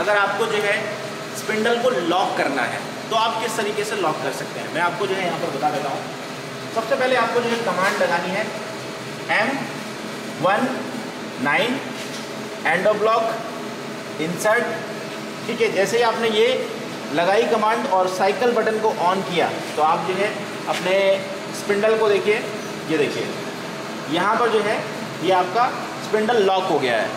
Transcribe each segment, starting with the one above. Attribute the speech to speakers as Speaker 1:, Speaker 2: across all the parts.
Speaker 1: अगर आपको जो है स्पिंडल को लॉक करना है तो आप किस तरीके से लॉक कर सकते हैं? मैं आपको जो है यहाँ पर बता देता हूँ। सबसे पहले आपको जो है कमांड लगानी है एम वन नाइन एंडो ब्लॉक इंसर्ट ठीक है, जैसे ही आपने ये लगाई कमांड और साइकिल बटन को ऑन किया तो आप जो है अपने स्पिंडल को देखिए, ये देखिए। यहाँ पर जो है, ये आपका स्पिंडल लॉक हो गया है।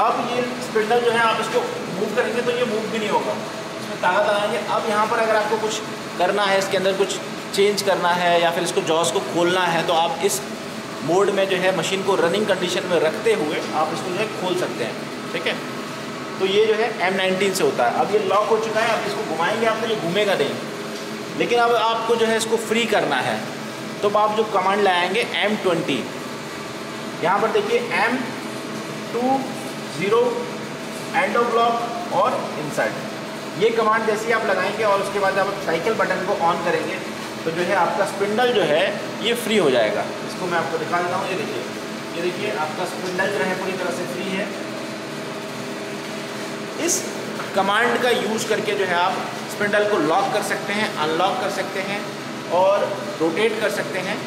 Speaker 1: अब ये स्पिंडल जो है, आप इसको मूव करेंगे तो ये मूव भी नहीं होगा। इसमें ताकत लगाएँगे अब यहाँ पर अगर आपको कुछ करना है, इसके अंदर कुछ चेंज करना है या फिर इसको जॉस को खोलना है तो आप इस मोड में जो है मशीन को रनिंग कंडीशन में रखते हुए आप इसको जो है खोल सकते हैं। ठीक है? तो ये जो है एम नाइनटीन से होता है। अब ये लॉक हो चुका है अब इसको घुमाएँगे आप तो ये घूमेगा नहीं। लेकिन अब आपको जो है इसको फ्री करना है। तो आप जो कमांड लगाएँगे एम ट्वेंटी यहाँ पर देखिए एम टू ज़ीरो एंडो ब्लॉक और इंसर्ट ये कमांड जैसे ही आप लगाएँगे और उसके बाद आप साइकिल बटन को ऑन करेंगे तो जो है आपका स्पिंडल जो है, ये फ्री हो जाएगा. इसको मैं आपको दिखा देता हूँ, ये देखिए. ये देखिए, आपका स्पिंडल जो है पूरी तरह से फ्री है. इस कमांड का यूज़ करके जो है आप स्पिंडल को लॉक कर सकते हैं अनलॉक कर सकते हैं और रोटेट कर सकते हैं.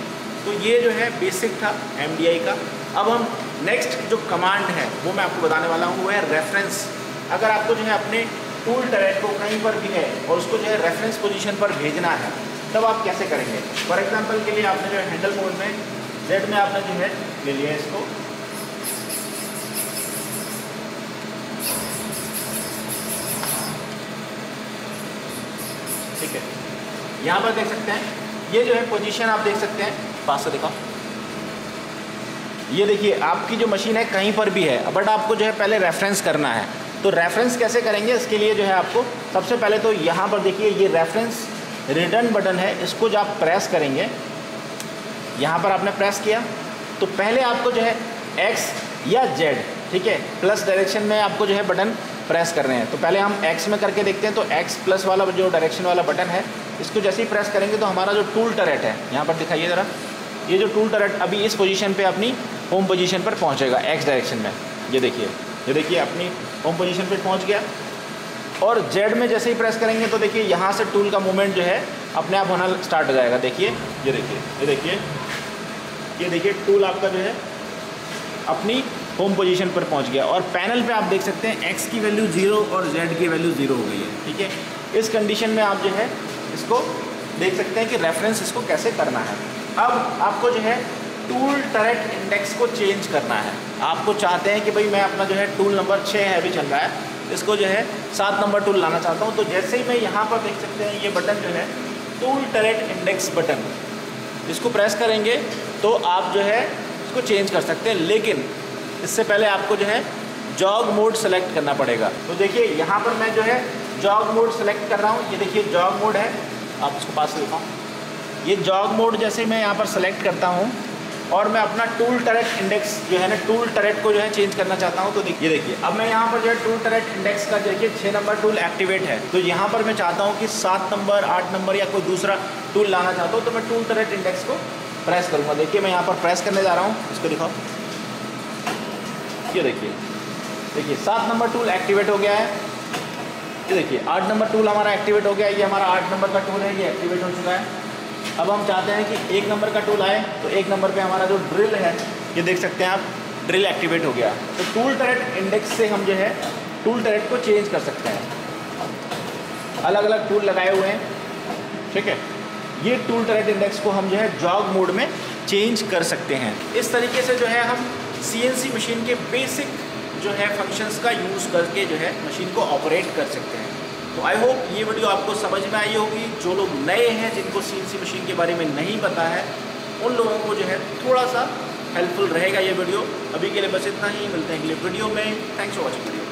Speaker 1: तो ये जो है बेसिक था एम का. अब हम नेक्स्ट जो कमांड है, वो मैं आपको बताने वाला हूँ, वो है रेफरेंस अगर आपको जो है अपने टूल टरेट को कहीं पर भी है और उसको जो है रेफरेंस पोजीशन पर भेजना है, तब आप कैसे करेंगे? फॉर एग्जांपल के लिए आपने जो है हैंडल मोड में जेड में आपने जो है ले लिया इसको. ठीक है? यहाँ पर देख सकते हैं। ये जो है पोजीशन आप देख सकते हैं। पास से दिखाओ ये देखिए, आपकी जो मशीन है कहीं पर भी है, बट आपको जो है पहले रेफरेंस करना है। तो रेफरेंस कैसे करेंगे? इसके लिए जो है आपको सबसे पहले तो यहाँ पर देखिए, ये रेफरेंस रिटर्न बटन है, इसको जो आप प्रेस करेंगे, यहाँ पर आपने प्रेस किया। तो पहले आपको जो है एक्स या जेड ठीक है प्लस डायरेक्शन में आपको जो है बटन प्रेस कर रहे हैं। तो पहले हम एक्स में करके देखते हैं तो एक्स प्लस वाला जो डायरेक्शन वाला बटन है, इसको जैसे ही प्रेस करेंगे तो हमारा जो टूल टरेट है, यहाँ पर दिखाइए ज़रा, ये जो टूल टरेट अभी इस पोजीशन पे अपनी होम पोजीशन पर पहुँचेगा एक्स डायरेक्शन में। ये देखिए ये देखिए, अपनी होम पोजीशन पर पहुँच गया। और जेड में जैसे ही प्रेस करेंगे तो देखिए, यहाँ से टूल का मूवमेंट जो है, अपने आप होना स्टार्ट हो जाएगा। देखिए, ये देखिए ये देखिए ये देखिए टूल आपका जो है, अपनी होम पोजीशन पर पहुँच गया। और पैनल पे आप देख सकते हैं एक्स की वैल्यू ज़ीरो और जेड की वैल्यू ज़ीरो हो गई है, ठीक है? इस कंडीशन में आप जो है, इसको देख सकते हैं कि रेफरेंस इसको कैसे करना है। अब आपको जो है टूल टरेट इंडेक्स को चेंज करना है। आपको चाहते हैं कि भाई मैं अपना जो है टूल नंबर छः है, अभी चल रहा है। इसको जो है सात नंबर टूल लाना चाहता हूँ। तो जैसे ही मैं यहाँ पर देख सकते हैं, ये बटन जो है टूल टरेट इंडेक्स बटन इसको प्रेस करेंगे तो आप जो है इसको चेंज कर सकते हैं। लेकिन इससे पहले आपको जो है जॉग मोड सेलेक्ट करना पड़ेगा। तो देखिए, यहाँ पर मैं जो है जॉग मोड सेलेक्ट कर रहा हूँ। ये देखिए जॉग मोड है। आप इसको पास से ये जॉग मोड जैसे मैं यहाँ पर सेलेक्ट करता हूँ। और मैं अपना टूल टरेट इंडेक्स जो है ना टूल टरेट को जो है चेंज करना चाहता हूँ तो देखिए। देखिए। अब मैं यहाँ पर जो है टूल टरेट इंडेक्स का देखिए छः नंबर टूल एक्टिवेट है। तो यहाँ पर मैं चाहता हूँ कि सात नंबर आठ नंबर या कोई दूसरा टूल लाना चाहता हूँ तो मैं टूल टरेट इंडेक्स को प्रेस करूँगा। देखिए मैं यहाँ पर प्रेस करने जा रहा हूँ। इसको दिखाओ। ये देखिए। देखिए सात नंबर टूल एक्टिवेट हो गया है। ये देखिए आठ नंबर टूल हमारा एक्टिवेट हो गया ये हमारा आठ नंबर का टूल है। ये एक्टिवेट हो चुका है। अब हम चाहते हैं कि एक नंबर का टूल आए तो एक नंबर पे हमारा जो ड्रिल है, ये देख सकते हैं आप ड्रिल एक्टिवेट हो गया। तो टूल टरेट इंडेक्स से हम जो है टूल टरेट को चेंज कर सकते हैं। अलग अलग टूल लगाए हुए हैं, ठीक है? ये टूल टरेट इंडेक्स को हम जो है जॉग मोड में चेंज कर सकते हैं। इस तरीके से जो है, हम सीएनसी मशीन के बेसिक जो है फ़ंक्शंस का यूज़ करके जो है मशीन को ऑपरेट कर सकते हैं। तो आई होप ये वीडियो आपको समझ में आई होगी। जो लोग नए हैं, जिनको सी मशीन के बारे में नहीं पता है, उन लोगों को जो है थोड़ा सा हेल्पफुल रहेगा ये वीडियो अभी के लिए बस इतना ही। मिलते हैं अगले वीडियो में। Thanks for watching video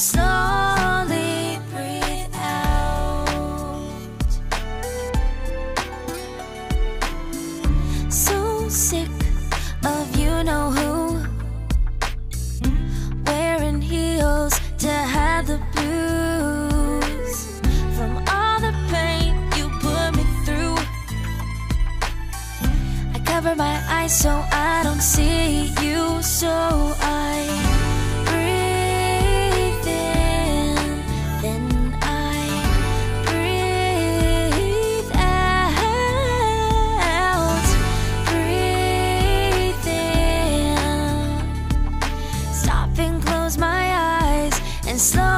Speaker 2: slowly breathe out. So sick of you know who, wearing heels to hide the blues from all the pain you put me through. I cover my eyes so I don't see you, so I. even close my eyes and slow